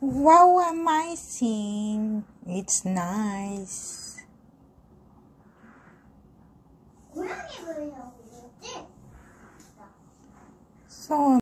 What am I seeing? It's nice. So.